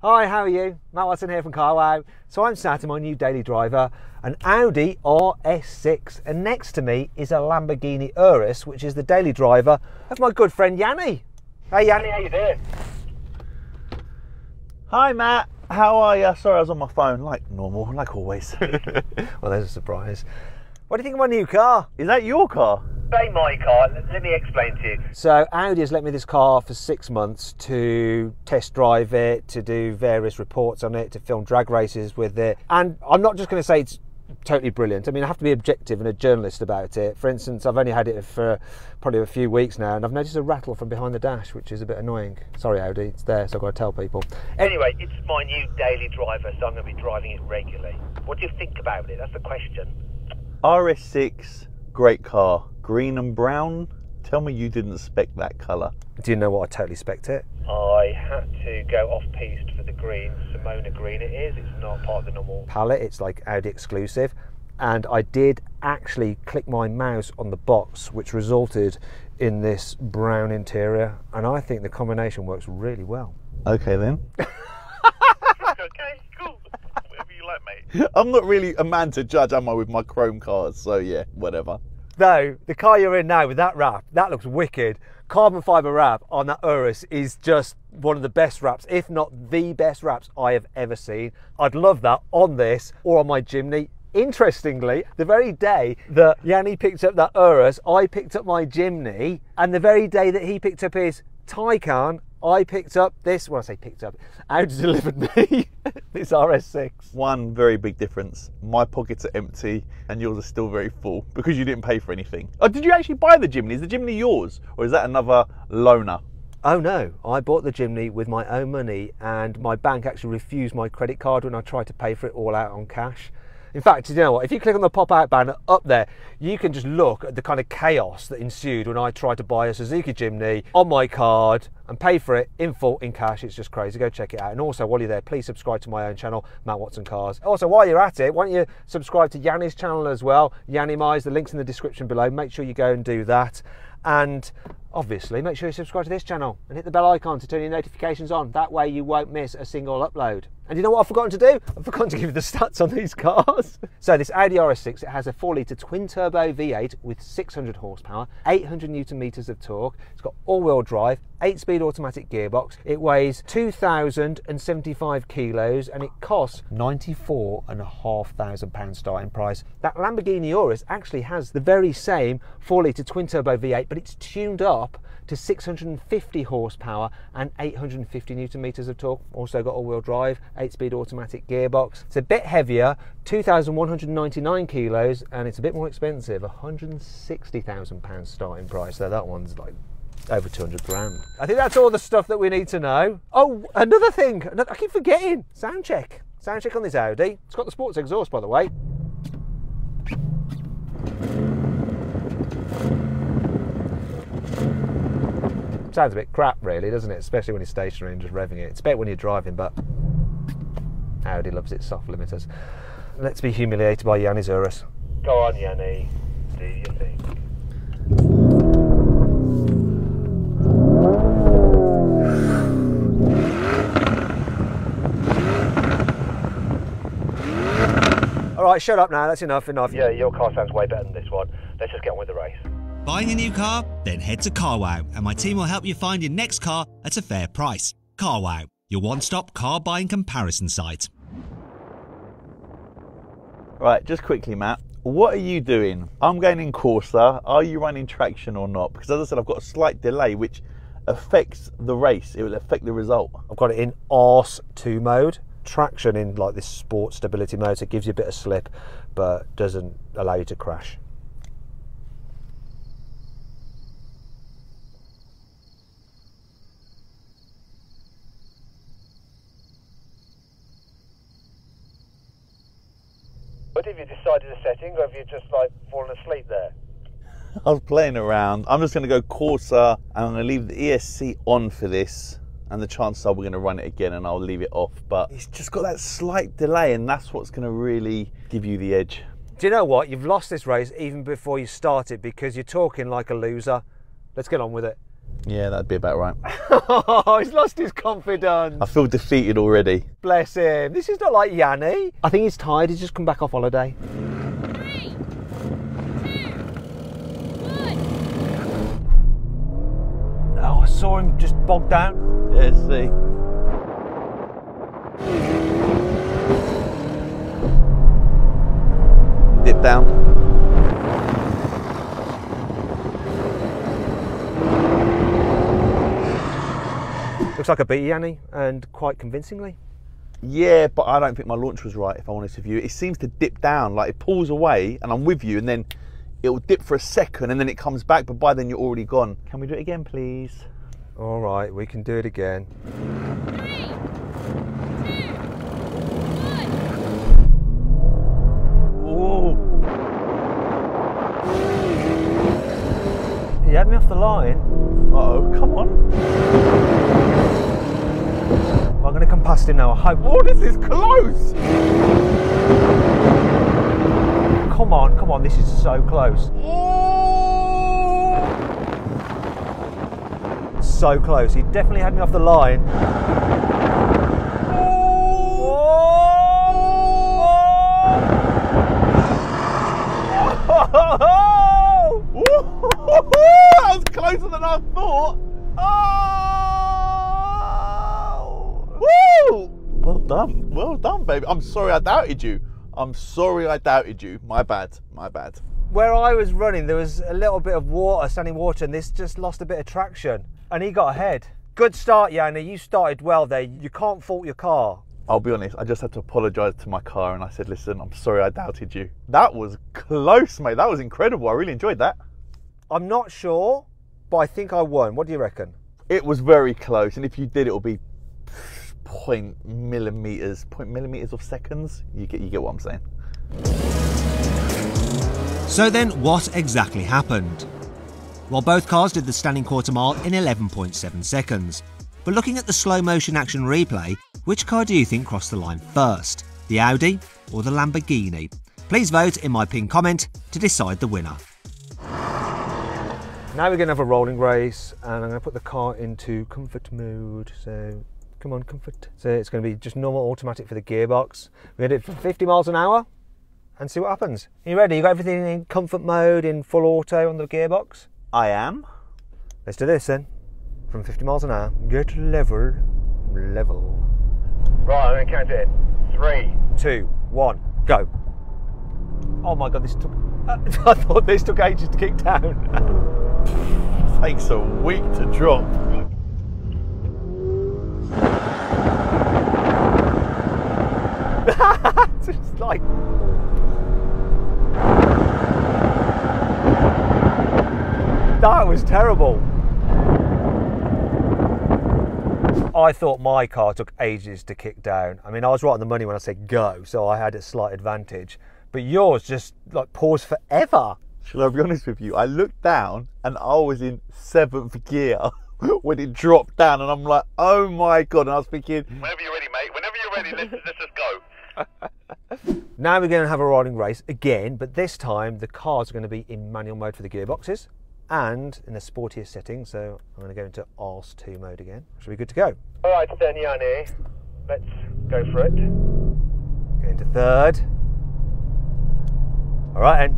Hi, how are you? Mat Watson here from CarWow. So I'm sat in my new daily driver, an Audi RS6, and next to me is a Lamborghini Urus, which is the daily driver of my good friend Yianni. Hey Yianni, how you doing? Hi Mat, how are you? Sorry, I was on my phone, like normal, like always. well, there's a surprise. What do you think of my new car? Is that your car? Say my car. Let me explain to you. So Audi has let me this car for six months to test drive it, to do various reports on it, to film drag races with it. And I'm not just going to say it's totally brilliant. I mean, I have to be objective and a journalist about it. For instance, I've only had it for probably a few weeks now, and I've noticed a rattle from behind the dash, which is a bit annoying. Sorry, Audi, it's there, so I've got to tell people. Anyway, it's my new daily driver, so I'm going to be driving it regularly. What do you think about it? That's the question. RS6, great car. Green and brown. Tell me you didn't spec that colour. Do you know what I totally spec it? I had to go off piste for the green. Sonoma green it is. It's not part of the normal palette. It's like Audi exclusive. And I did actually click my mouse on the box, which resulted in this brown interior. And I think the combination works really well. Okay then. okay, cool. Whatever you like, mate. I'm not really a man to judge, am I, with my chrome cars? So yeah, whatever. Though the car you're in now with that wrap, that looks wicked. Carbon fibre wrap on that Urus is just one of the best wraps, if not the best wraps I have ever seen. I'd love that on this or on my Jimny. Interestingly, the very day that Yanni picked up that Urus, I picked up my Jimny, and the very day that he picked up his Taycan, I picked up this. when I say picked up. Audi delivered me this RS6. One very big difference: my pockets are empty, and yours are still very full because you didn't pay for anything. Oh, did you actually buy the Jimny? Is the Jimny yours, or is that another loaner? Oh no, I bought the Jimny with my own money, and my bank actually refused my credit card when I tried to pay for it all out on cash. In fact, you know what? If you click on the pop out banner up there, you can just look at the kind of chaos that ensued when I tried to buy a Suzuki Jimny on my card and pay for it in full in cash. It's just crazy. Go check it out. And also, while you're there, please subscribe to my own channel, Mat Watson Cars. Also, while you're at it, why don't you subscribe to Yianni's channel as well? Yiannimize, the link's in the description below. Make sure you go and do that. And obviously, make sure you subscribe to this channel and hit the bell icon to turn your notifications on. That way, you won't miss a single upload. And you know what I've forgotten to do? I've forgotten to give you the stats on these cars. so this Audi RS6, it has a 4 litre twin turbo V8 with 600 horsepower, 800 newton meters of torque. It's got all-wheel drive, 8-speed automatic gearbox. It weighs 2,075 kilos and it costs 94,500 pounds starting price. That Lamborghini Urus actually has the very same 4 litre twin turbo V8, but it's tuned up to 650 horsepower and 850 newton meters of torque. Also got all-wheel drive, 8-speed automatic gearbox. It's a bit heavier, 2,199 kilos, and it's a bit more expensive, 160,000 pounds starting price. So that one's like over 200 grand. I think that's all the stuff that we need to know. Oh, another thing, I keep forgetting, sound check. Sound check on this Audi. It's got the sports exhaust, by the way. Sounds a bit crap, really, doesn't it? Especially when you're stationary and just revving it. It's better when you're driving, but Audi loves its soft limiters. Let's be humiliated by Yianni's Urus. Go on, Yianni. Do you think? All right, shut up now. That's enough. Enough. Yeah, your car sounds way better than this one. Let's just get on with the race. Buying a new car? Then head to CarWow and my team will help you find your next car at a fair price. CarWow, your one stop car buying comparison site. Right, just quickly, Mat. What are you doing? I'm going in Corsa. Are you running traction or not? Because as I said, I've got a slight delay, which affects the race. It will affect the result. I've got it in ARS 2 mode. Traction in like this sport stability mode, so it gives you a bit of slip, but doesn't allow you to crash. What have you decided a setting, or have you just like fallen asleep there? I was playing around. I'm just going to go Corsa and I'm going to leave the ESC on for this. And the chances are we're going to run it again and I'll leave it off. But it's just got that slight delay, and that's what's going to really give you the edge. Do you know what? You've lost this race even before you started because you're talking like a loser. Let's get on with it. Yeah, that'd be about right. oh, he's lost his confidence. I feel defeated already. Bless him. This is not like Yianni. I think he's tired. He's just come back off holiday. Three, two, one. Oh, I saw him just bogged down. Yeah, see. Dip down. Looks like a beat Yianni, and quite convincingly. Yeah, but I don't think my launch was right, if I'm honest with you. It seems to dip down, like it pulls away, and I'm with you, and then it'll dip for a second, and then it comes back, but by then you're already gone. Can we do it again, please? All right, we can do it again. Three, two, one. Oh, He had me off the line. oh, come on. I'm going to come past him now. I hope. Oh, this is close. Come on, come on. This is so close. Oh, So close. He definitely had me off the line. Oh! that was closer than I thought. Oh, woo! Well done, well done, baby. I'm sorry I doubted you. I'm sorry I doubted you. My bad, my bad. Where I was running, there was a little bit of water, standing water, and this just lost a bit of traction. And he got ahead. Good start, Yianni. You started well there. You can't fault your car. I'll be honest, I just had to apologise to my car and I said, listen, I'm sorry I doubted you. That was close, mate. That was incredible. I really enjoyed that. I'm not sure, but I think I won. What do you reckon? It was very close, and if you did, it'll be point millimeters, point millimeters of seconds. You get, you get what I'm saying. So then, what exactly happened? Well, both cars did the standing quarter mile in 11.7 seconds. But looking at the slow motion action replay, which car do you think crossed the line first? The Audi or the Lamborghini? Please vote in my pinned comment to decide the winner. Now we're going to have a rolling race, and I'm going to put the car into comfort mode. So, come on, comfort. So it's going to be just normal automatic for the gearbox. We're going to do it for 50 miles an hour, and see what happens. Are you ready? You got everything in comfort mode, in full auto on the gearbox. I am. Let's do this then. From 50 miles an hour, get level, level. Right, I'm going to count it. Three. Two, one, go. Oh my god, this took. I thought this took ages to kick down. Takes a week to drop. Just like. That was terrible. I thought my car took ages to kick down. I mean, I was right on the money when I said go, so I had a slight advantage. But yours just like paused forever. Shall I be honest with you? I looked down and I was in seventh gear when it dropped down, and I'm like, oh my god! And I was thinking, Whenever you're ready, mate. Whenever you're ready, let's, let's just go. Now we're going to have a rolling race again, but this time the cars are going to be in manual mode for the gearboxes and in the sportiest setting. So I'm going to go into RS2 mode again. Should be good to go. All right, then, Yianni. Let's go for it. Go into third. All right, then.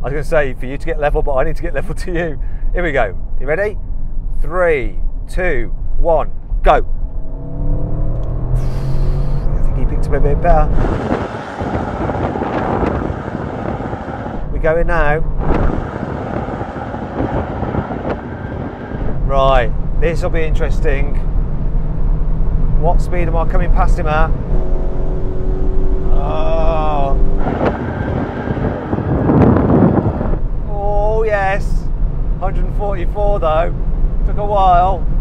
I was going to say for you to get level, but I need to get level to you. Here we go. You ready? Three, two, one, go. Bit better. We're going now. Right, this will be interesting. What speed am I coming past him at? Oh. Oh yes. 144 though. Took a while.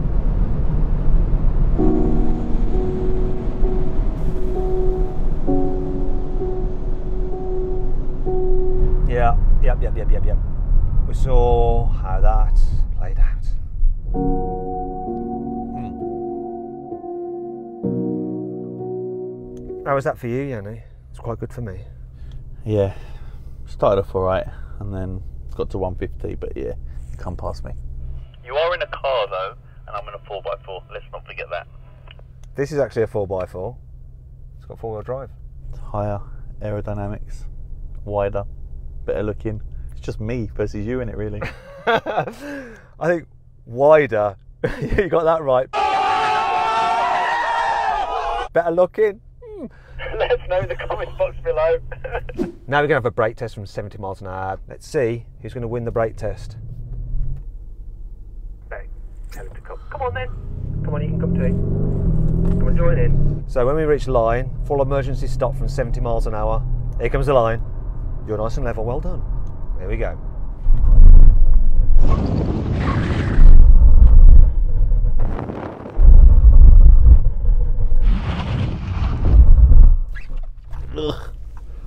Yeah, yep, yep, yep, yep, yep. We saw how that played out. Hmm. How was that for you, Yianni? It's quite good for me. yeah, started off alright, and then got to 150, but yeah, you come past me. You are in a car though, and I'm in a 4x4. Let's not forget that. This is actually a 4x4. It's got four wheel drive. It's higher aerodynamics, wider, better looking. It's just me versus you in it, really. I think wider. you got that right. Better looking. Hmm. Let us know in the comments box below. Now we're going to have a brake test from 70 miles an hour. Let's see who's going to win the brake test. Right, tell him to come. Come on then. Come on, you can come too. Come and join in. So when we reach the line, full emergency stop from 70 miles an hour. Here comes the line. You're nice and level. Well done. There we go. Ugh.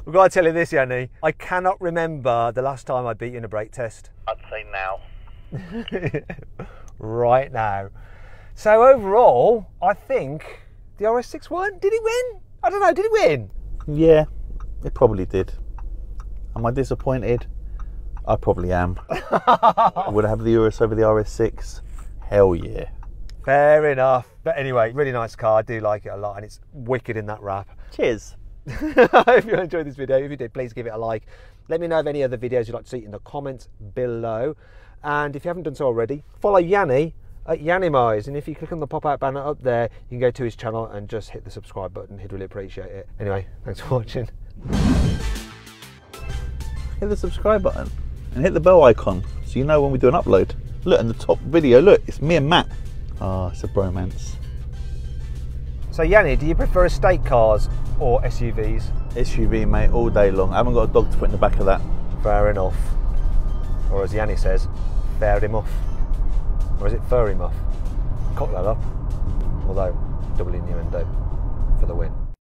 I've got to tell you this, Yianni. I cannot remember the last time I beat you in a brake test. I'd say now. right now. So overall, I think the RS6 won. Did he win? I don't know. Did he win? Yeah, it probably did. Am I disappointed? I probably am. Would I have the Urus over the RS6? Hell yeah. Fair enough. But anyway, really nice car. I do like it a lot, and it's wicked in that wrap. Cheers. if you enjoyed this video, if you did, please give it a like. Let me know of any other videos you'd like to see in the comments below. And if you haven't done so already, follow Yianni at Yiannimize. And if you click on the pop-out banner up there, you can go to his channel and just hit the subscribe button. He'd really appreciate it. Anyway, thanks for watching. Hit the subscribe button and hit the bell icon so you know when we do an upload. Look in the top video, look, it's me and Mat. Ah, it's a bromance. So Yianni, do you prefer estate cars or SUVs? SUV, mate, all day long. I haven't got a dog to put in the back of that. Fair enough. Or as Yianni says, fair him off. Or is it furry muff? Cock that up. Although, double innuendo for the win.